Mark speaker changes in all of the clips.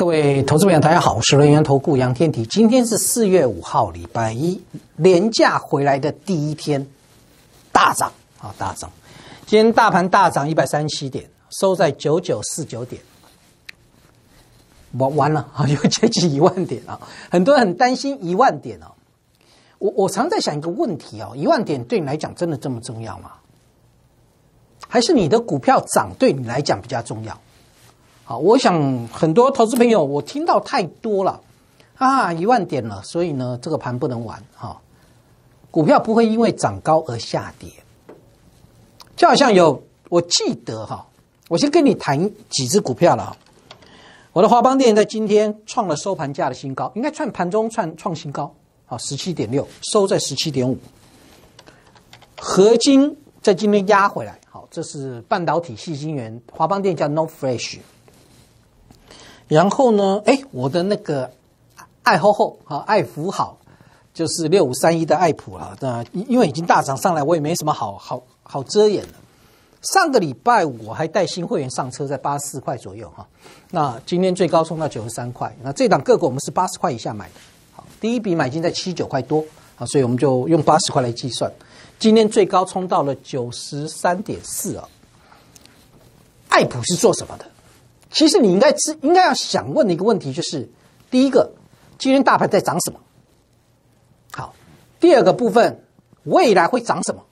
Speaker 1: 各位投资朋友，大家好，我是人源投顾杨天迪。今天是四月五号，礼拜一，连假回来的第一天，大涨啊，大涨！今天大盘大涨一百三十七点，收在九九四九点，完完了啊，又接近一万点啊！很多人很担心一万点哦。我我常在想一个问题哦，一万点对你来讲真的这么重要吗？还是你的股票涨对你来讲比较重要？好，我想很多投资朋友，我听到太多了啊，一万点了，所以呢，这个盘不能玩哈。股票不会因为涨高而下跌，就好像有我记得哈，我先跟你谈几只股票了。我的华邦电在今天创了收盘价的新高，应该创盘中创创新高，好，十七点六，收在十七点五。合金在今天压回来，好，这是半导体细晶圆，华邦电叫 No Fresh。然后呢？哎，我的那个爱好后啊，爱福好，就是六五三一的爱普啊。那因为已经大涨上来，我也没什么好好好遮掩的。上个礼拜我还带新会员上车，在八十四块左右哈。那今天最高冲到九十三块。那这档个股我们是八十块以下买的，好，第一笔买进在七九块多啊，所以我们就用八十块来计算。今天最高冲到了九十三点四啊。爱普是做什么的？其实你应该知，应该要想问的一个问题就是：第一个，今天大盘在涨什么？好，第二个部分，未来会涨什么？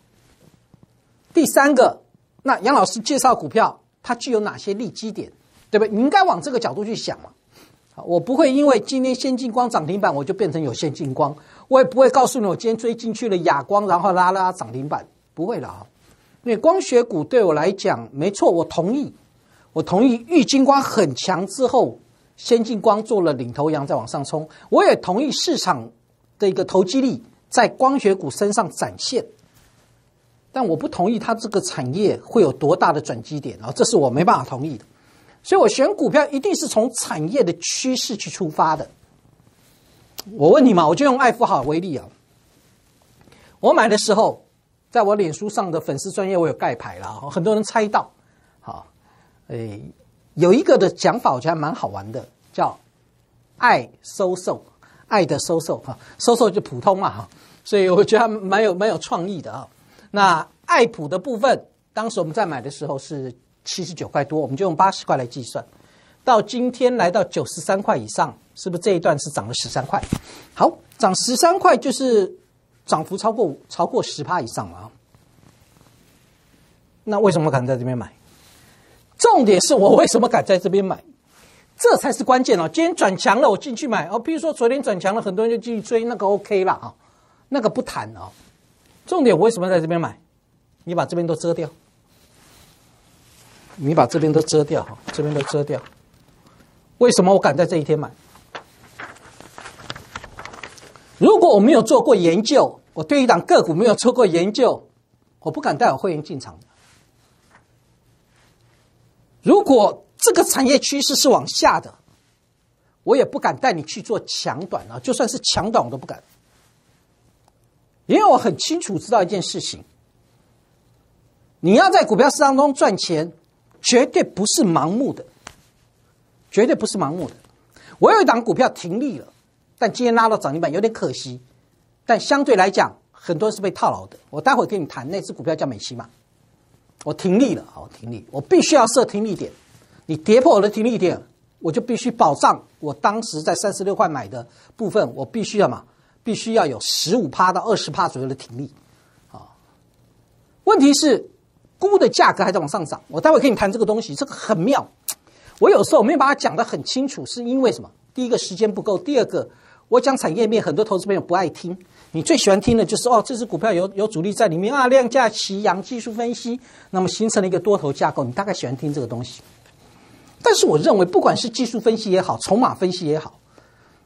Speaker 1: 第三个，那杨老师介绍股票，它具有哪些利基点，对不对？你应该往这个角度去想嘛。好，我不会因为今天先进光涨停板，我就变成有先进光；我也不会告诉你，我今天追进去了亚光，然后拉拉涨停板，不会了啊。因为光学股对我来讲，没错，我同意。我同意，玉金光很强之后，先进光做了领头羊，再往上冲。我也同意市场的一个投机力在光学股身上展现，但我不同意它这个产业会有多大的转机点啊，这是我没办法同意的。所以我选股票一定是从产业的趋势去出发的。我问你嘛，我就用爱福好为例啊，我买的时候，在我脸书上的粉丝专业我有盖牌了，很多人猜到，诶，有一个的讲法，我觉得还蛮好玩的，叫“爱收售”，爱的收售哈，收售就普通嘛哈，所以我觉得还蛮有蛮有创意的啊。那爱普的部分，当时我们在买的时候是七十九块多，我们就用八十块来计算，到今天来到九十三块以上，是不是这一段是涨了十三块？好，涨十三块就是涨幅超过超过十趴以上了啊。那为什么敢在这边买？重点是我为什么敢在这边买，这才是关键哦。今天转强了，我进去买哦。比如说昨天转强了，很多人就继续追，那个 OK 了啊，那个不谈哦。重点我为什么在这边买？你把这边都遮掉，你把这边都遮掉哈，这边都遮掉。为什么我敢在这一天买？如果我没有做过研究，我对一档个股没有做过研究，我不敢带我会员进场。如果这个产业趋势是往下的，我也不敢带你去做强短啊！就算是强短，我都不敢，因为我很清楚知道一件事情：你要在股票市场中赚钱，绝对不是盲目的，绝对不是盲目的。我有一档股票停利了，但今天拉到涨停板，有点可惜。但相对来讲，很多人是被套牢的。我待会跟你谈那只股票叫美西嘛。我停利了，好停利，我必须要设停利点。你跌破我的停利点，我就必须保障我当时在三十六块买的部分，我必须要嘛，必须要有十五趴到二十趴左右的停利。啊，问题是估的价格还在往上涨。我待会跟你谈这个东西，这个很妙。我有时候没有把它讲得很清楚，是因为什么？第一个时间不够，第二个我讲产业面，很多投资朋友不爱听。你最喜欢听的就是哦，这只股票有有主力在里面啊，量价齐扬，技术分析，那么形成了一个多头架构。你大概喜欢听这个东西，但是我认为，不管是技术分析也好，筹码分析也好，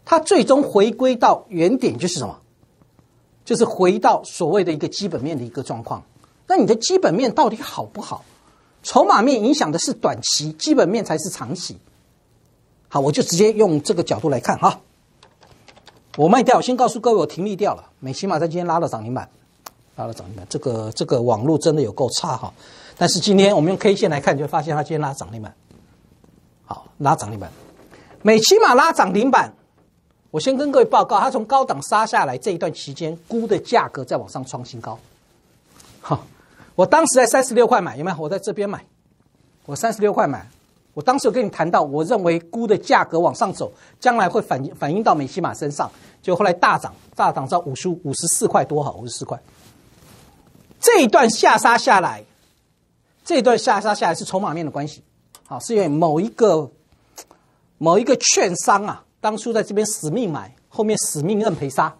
Speaker 1: 它最终回归到原点就是什么？就是回到所谓的一个基本面的一个状况。那你的基本面到底好不好？筹码面影响的是短期，基本面才是长期。好，我就直接用这个角度来看哈。我卖掉，先告诉各位，我停利掉了。美起码在今天拉了涨停板，拉了涨停板。这个这个网络真的有够差哈。但是今天我们用 K 线来看，就发现它今天拉涨停板，好，拉涨停板。美骑马拉涨停板，我先跟各位报告，它从高档杀下来这一段期间，钴的价格在往上创新高。好，我当时在三十六块买，有没有？我在这边买，我三十六块买。我当时有跟你谈到，我认为钴的价格往上走，将来会反反映到美西马身上。就后来大涨，大涨到五十五、十四块多，好，五十四块。这一段下杀下来，这一段下杀下来是筹码面的关系，好，是因为某一个某一个券商啊，当初在这边死命买，后面死命认赔杀，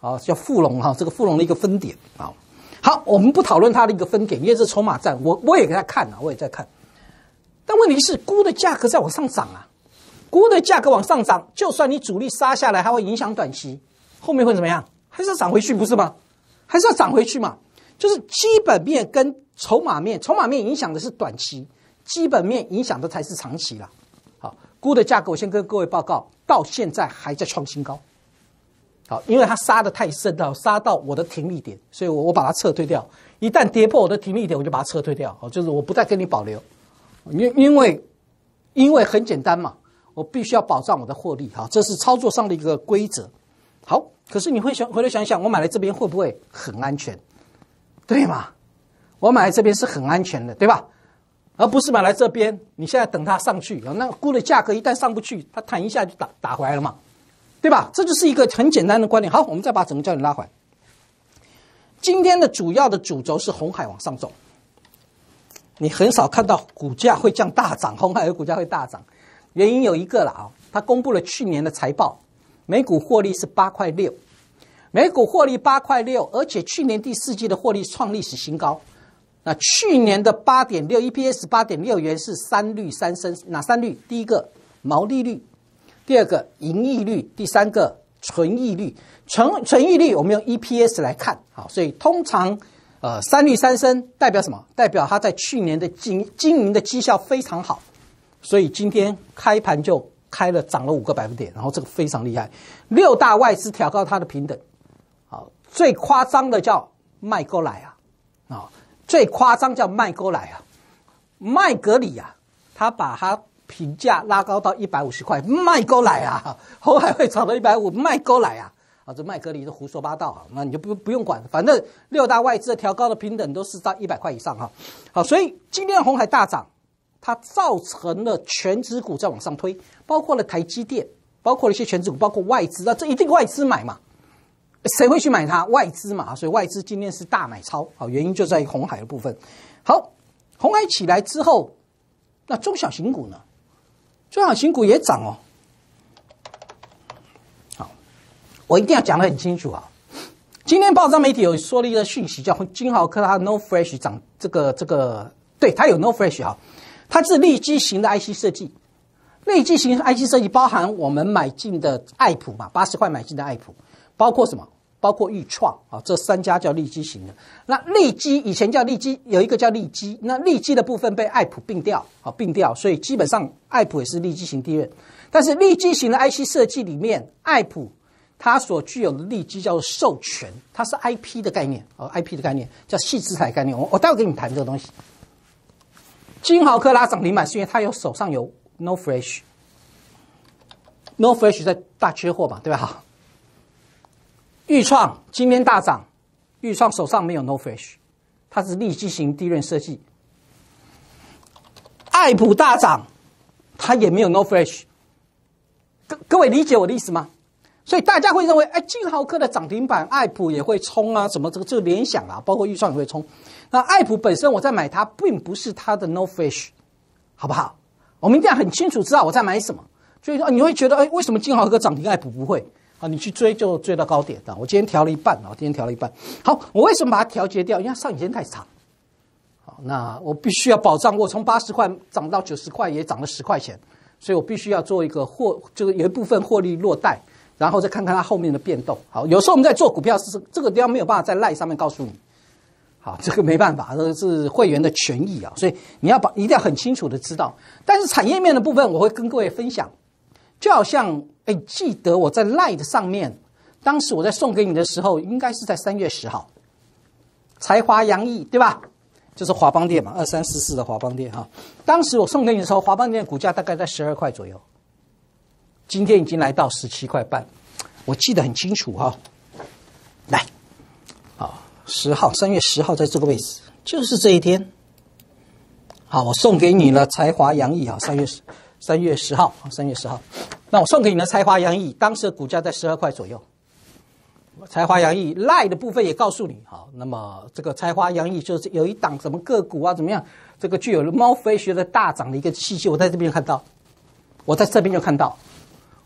Speaker 1: 啊，叫富隆哈，这个富隆的一个分点啊。好，我们不讨论它的一个分点，因为是筹码战，我我也给他看啊，我也在看。但问题是，钴的价格在往上涨啊，钴的价格往上涨，就算你主力杀下来，还会影响短期，后面会怎么样？还是要涨回去，不是吗？还是要涨回去嘛？就是基本面跟筹码面，筹码面影响的是短期，基本面影响的才是长期了。好，钴的价格我先跟各位报告，到现在还在创新高。好，因为它杀的太深了，杀到我的停利点，所以我我把它撤退掉。一旦跌破我的停利点，我就把它撤退掉。好，就是我不再跟你保留。因因为，因为很简单嘛，我必须要保障我的获利哈，这是操作上的一个规则。好，可是你会想回来想想，我买来这边会不会很安全？对吗？我买来这边是很安全的，对吧？而不是买来这边，你现在等它上去，那估的价格一旦上不去，它弹一下就打打回来了嘛，对吧？这就是一个很简单的观点。好，我们再把整个焦点拉回来。今天的主要的主轴是红海往上走。你很少看到股价会降大涨，红海的股价会大涨，原因有一个了啊，它公布了去年的财报，每股获利是八块六，每股获利八块六，而且去年第四季的获利创历史新高。那去年的八点六 EPS 八点六元是三率三升，哪三率？第一个毛利率，第二个盈利率，第三个纯益率。纯纯益率我们用 EPS 来看，好，所以通常。呃，三率三升代表什么？代表它在去年的经经营的绩效非常好，所以今天开盘就开了涨了五个百分点，然后这个非常厉害。六大外资调高它的平等，好，最夸张的叫麦哥来啊，啊，最夸张叫麦哥来啊，麦格里啊，他把它评价拉高到一百五十块，麦哥来啊，后来会涨到一百五，麦哥来啊。这麦格里是胡说八道啊！那你就不不用管，反正六大外资的调高的平等都是在一百块以上哈。好，所以今天红海大涨，它造成了全指股在往上推，包括了台积电，包括了一些全指股，包括外资，那这一定外资买嘛？谁会去买它？外资嘛，所以外资今天是大买超。好，原因就在于红海的部分。好，红海起来之后，那中小型股呢？中小型股也涨哦。我一定要讲得很清楚啊！今天报章媒体有说了一个讯息，叫金豪科它 No Fresh 涨这个这个，对它有 No Fresh 啊，它是立基型的 IC 设计，立基型 IC 设计包含我们买进的爱普嘛，八十块买进的爱普，包括什么？包括裕创啊，这三家叫立基型的。那立基以前叫立基，有一个叫立基，那立基的部分被爱普并掉，好并掉，所以基本上爱普也是立基型第二，但是立基型的 IC 设计里面，爱普。它所具有的利基叫做授权，它是 IP 的概念哦，IP 的概念叫细资产概念。我我待会跟你谈这个东西。金豪科拉涨停板是因为它有手上有 No Fresh，No Fresh 在大缺货嘛，对吧？好，豫创今天大涨，豫创手上没有 No Fresh，它是利基型低润设计。爱普大涨，它也没有 No Fresh。各各位理解我的意思吗？所以大家会认为，哎，金豪科的涨停板，爱普也会冲啊？什么这个这个联想啊，包括预算也会冲。那爱普本身我在买它，并不是它的 No Fish，好不好？我们一定要很清楚知道我在买什么。所以说你会觉得，哎，为什么金豪科涨停，爱普不会？啊，你去追就追到高点的。我今天调了一半啊，今天调了一半。好，我为什么把它调节掉？因为上影线太长。好，那我必须要保障，我从八十块涨到九十块，也涨了十块钱，所以我必须要做一个获，就是有一部分获利落袋。然后再看看它后面的变动。好，有时候我们在做股票是这个地方没有办法在赖上面告诉你。好，这个没办法，这个是会员的权益啊，所以你要把一定要很清楚的知道。但是产业面的部分，我会跟各位分享。就好像，哎，记得我在赖的上面，当时我在送给你的时候，应该是在三月十号，才华洋溢，对吧？就是华邦店嘛，二三四四的华邦店哈。当时我送给你的时候，华邦店股价大概在十二块左右。今天已经来到十七块半，我记得很清楚哈。来，啊，十号，三月十号在这个位置，就是这一天。好，我送给你了才华洋溢啊，三月十，三月十号，三月十号。那我送给你的才华洋溢，当时的股价在十二块左右。才华洋溢赖的部分也告诉你，好，那么这个才华洋溢就是有一档什么个股啊，怎么样？这个具有了猫飞学的大涨的一个气息，我在这边看到，我在这边就看到，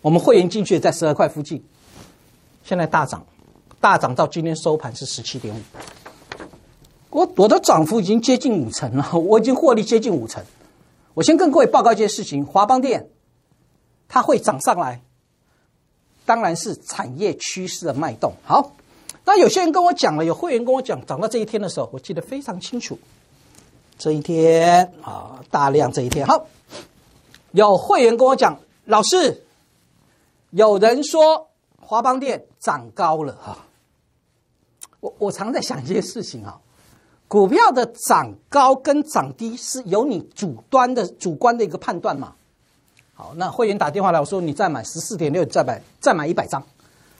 Speaker 1: 我们会员进去在十二块附近，现在大涨，大涨到今天收盘是十七点五，我我的涨幅已经接近五成了，我已经获利接近五成。我先跟各位报告一件事情，华邦电它会涨上来。当然是产业趋势的脉动。好，那有些人跟我讲了，有会员跟我讲，涨到这一天的时候，我记得非常清楚。这一天啊，大量这一天。好，有会员跟我讲，老师，有人说华邦店涨高了哈。我我常在想一件事情啊，股票的涨高跟涨低是由你主端的主观的一个判断嘛。好，那会员打电话来，我说你再买十四点六，再买再买一百张。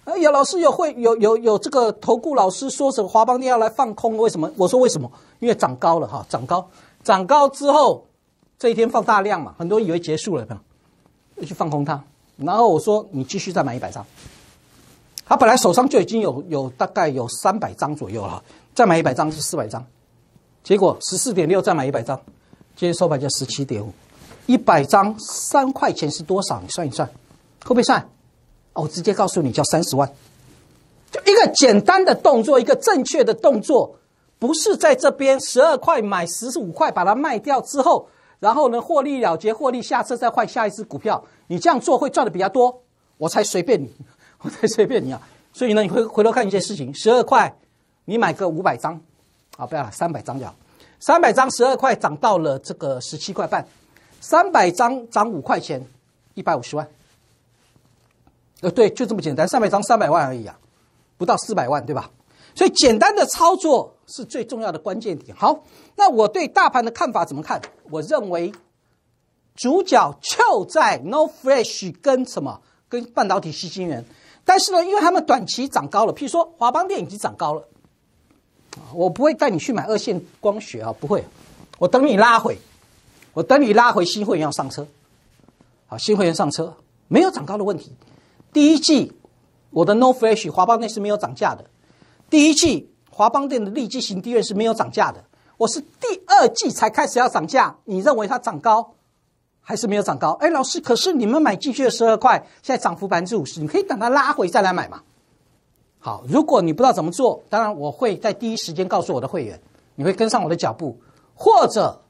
Speaker 1: 哎呀，老师有会有有有这个投顾老师说什么华邦电要来放空？为什么？我说为什么？因为涨高了哈，涨高，涨高之后这一天放大量嘛，很多人以为结束了，没有？又去放空它。然后我说你继续再买一百张。他本来手上就已经有有大概有三百张左右了，再买一百张是四百张。结果十四点六再买一百张，今天收盘价十七点五。一百张三块钱是多少？你算一算，会不会算？我直接告诉你，叫三十万。就一个简单的动作，一个正确的动作，不是在这边十二块买十五块把它卖掉之后，然后呢获利了结，获利下车再换下一只股票。你这样做会赚的比较多，我才随便你，我才随便你啊。所以呢，你回回头看一件事情，十二块你买个五百张，啊不要了，三百张就好，三百张十二块涨到了这个十七块半。三百张涨五块钱，一百五十万。呃，对，就这么简单，三百张三百万而已啊，不到四百万，对吧？所以简单的操作是最重要的关键点。好，那我对大盘的看法怎么看？我认为主角就在 No Fresh 跟什么？跟半导体吸金源。但是呢，因为他们短期涨高了，譬如说华邦电已经涨高了，我不会带你去买二线光学啊，不会，我等你拉回。我等你拉回新会员要上车，好，新会员上车没有涨高的问题。第一季我的 No Flash 华邦店是没有涨价的，第一季华邦店的立基型低院是没有涨价的。我是第二季才开始要涨价，你认为它涨高还是没有涨高？哎，老师，可是你们买进去的十二块，现在涨幅百分之五十，你可以等它拉回再来买嘛。好，如果你不知道怎么做，当然我会在第一时间告诉我的会员，你会跟上我的脚步，或者。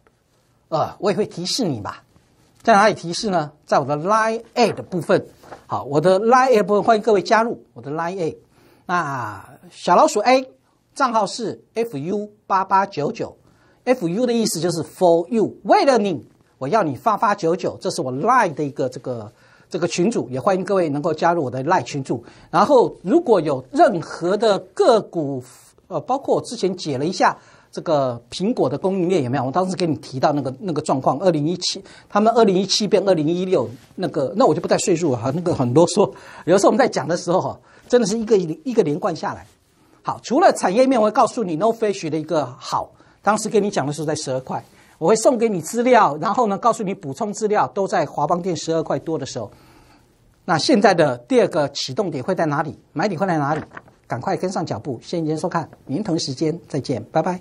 Speaker 1: 呃，我也会提示你吧，在哪里提示呢？在我的 Line A 的部分。好，我的 Line A 部分，欢迎各位加入我的 Line A。那小老鼠 A 账号是 fu 八八九九，fu 的意思就是 for you，为了你，我要你发发九九，这是我 Line 的一个这个这个群主，也欢迎各位能够加入我的 Line 群主。然后如果有任何的个股，呃，包括我之前解了一下。这个苹果的供应链有没有？我当时给你提到那个那个状况，二零一七，他们二零一七变二零一六，那个那我就不带岁数哈，那个很多说，有时候我们在讲的时候哈，真的是一个一个连贯下来。好，除了产业面，我会告诉你 No Fish 的一个好，当时跟你讲的时候在十二块，我会送给你资料，然后呢告诉你补充资料都在华邦店十二块多的时候。那现在的第二个启动点会在哪里？买点会在哪里？赶快跟上脚步，谢谢您收看，明同时间再见，拜拜。